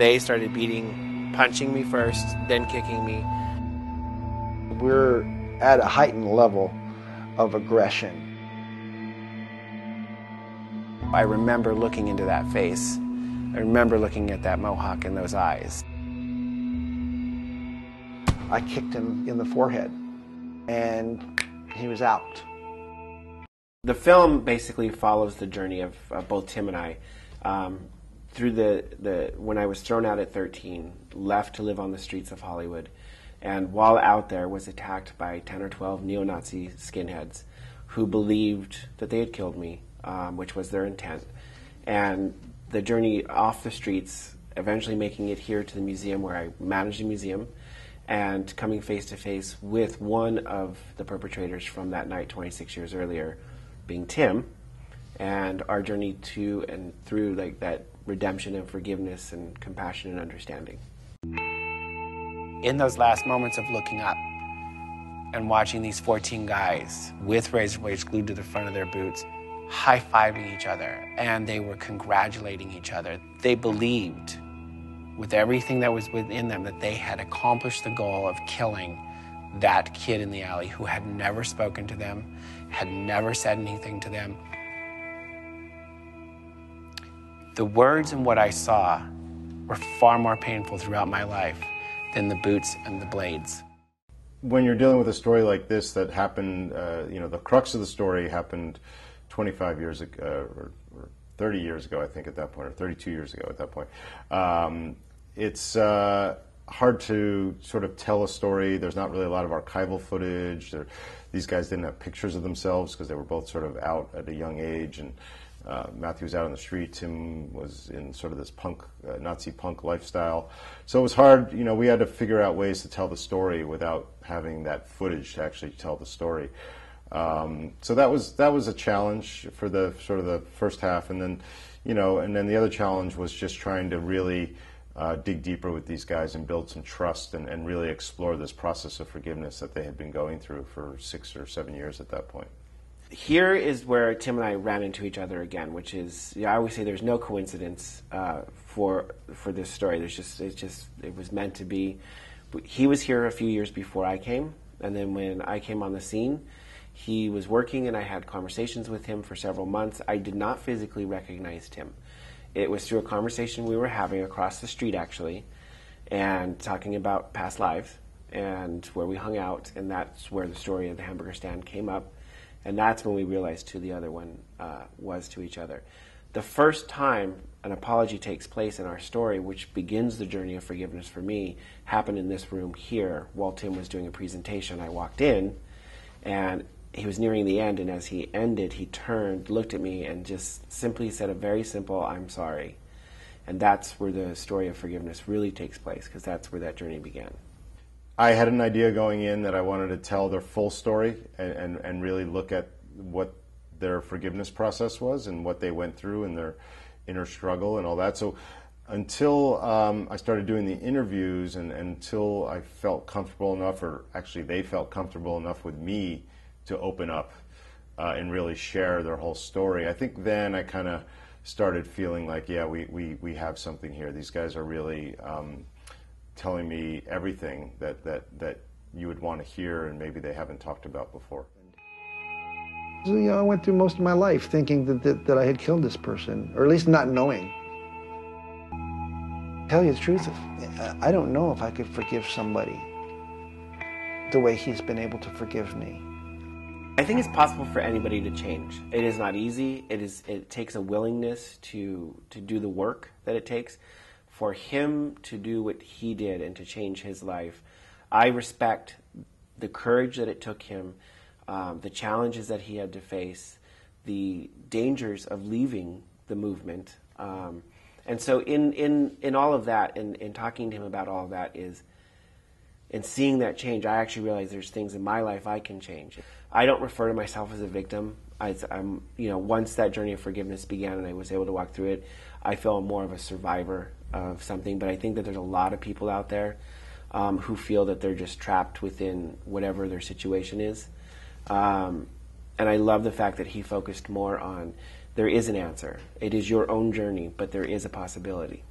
They started beating, punching me first, then kicking me. We're at a heightened level of aggression. I remember looking into that face. I remember looking at that mohawk in those eyes. I kicked him in the forehead, and he was out. The film basically follows the journey of, of both Tim and I um, through the, the when I was thrown out at 13, left to live on the streets of Hollywood, and while out there was attacked by 10 or 12 neo-Nazi skinheads who believed that they had killed me, um, which was their intent, and the journey off the streets, eventually making it here to the museum where I manage the museum, and coming face to face with one of the perpetrators from that night 26 years earlier, being Tim, and our journey to and through like that redemption and forgiveness and compassion and understanding. In those last moments of looking up and watching these 14 guys with razor blades glued to the front of their boots, high fiving each other, and they were congratulating each other. They believed with everything that was within them that they had accomplished the goal of killing that kid in the alley who had never spoken to them, had never said anything to them. The words and what I saw were far more painful throughout my life than the boots and the blades. When you're dealing with a story like this that happened, uh, you know, the crux of the story happened 25 years ago, or, or, 30 years ago, I think, at that point, or 32 years ago at that point. Um, it's uh, hard to sort of tell a story. There's not really a lot of archival footage. There, these guys didn't have pictures of themselves because they were both sort of out at a young age. And uh, Matthew was out on the street. Tim was in sort of this punk, uh, Nazi punk lifestyle. So it was hard. You know, we had to figure out ways to tell the story without having that footage to actually tell the story. Um, so that was that was a challenge for the sort of the first half, and then, you know, and then the other challenge was just trying to really uh, dig deeper with these guys and build some trust and, and really explore this process of forgiveness that they had been going through for six or seven years at that point. Here is where Tim and I ran into each other again, which is I always say there's no coincidence uh, for for this story. There's just it's just it was meant to be. He was here a few years before I came, and then when I came on the scene, he was working, and I had conversations with him for several months. I did not physically recognize him. It was through a conversation we were having across the street, actually, and talking about past lives and where we hung out, and that's where the story of the hamburger stand came up. And that's when we realized who the other one uh, was to each other. The first time an apology takes place in our story, which begins the journey of forgiveness for me, happened in this room here while Tim was doing a presentation. I walked in, and he was nearing the end, and as he ended, he turned, looked at me, and just simply said a very simple, I'm sorry. And that's where the story of forgiveness really takes place, because that's where that journey began. I had an idea going in that I wanted to tell their full story and, and, and really look at what their forgiveness process was and what they went through and their inner struggle and all that. So until um, I started doing the interviews and, and until I felt comfortable enough, or actually they felt comfortable enough with me to open up uh, and really share their whole story. I think then I kind of started feeling like, yeah, we, we, we have something here. These guys are really um, telling me everything that, that, that you would want to hear and maybe they haven't talked about before. You know, I went through most of my life thinking that, that, that I had killed this person, or at least not knowing. Tell you the truth, I don't know if I could forgive somebody the way he's been able to forgive me. I think it's possible for anybody to change. It is not easy. It is. It takes a willingness to to do the work that it takes. For him to do what he did and to change his life, I respect the courage that it took him, um, the challenges that he had to face, the dangers of leaving the movement. Um, and so, in, in, in all of that, and in, in talking to him about all of that, is and seeing that change, I actually realize there's things in my life I can change. I don't refer to myself as a victim. I, am you know, once that journey of forgiveness began and I was able to walk through it, I feel more of a survivor of something. But I think that there's a lot of people out there um, who feel that they're just trapped within whatever their situation is. Um, and I love the fact that he focused more on there is an answer. It is your own journey, but there is a possibility.